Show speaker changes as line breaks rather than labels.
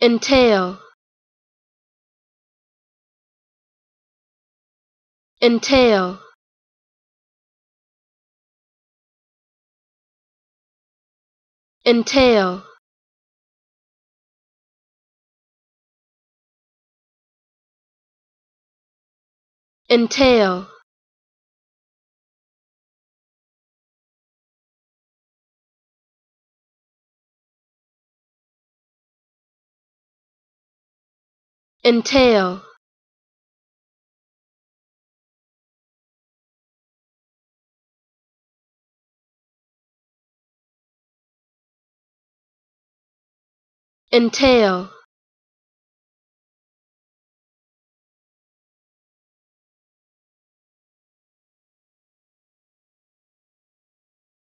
entail. Entail. Entail. Entail entail. Entail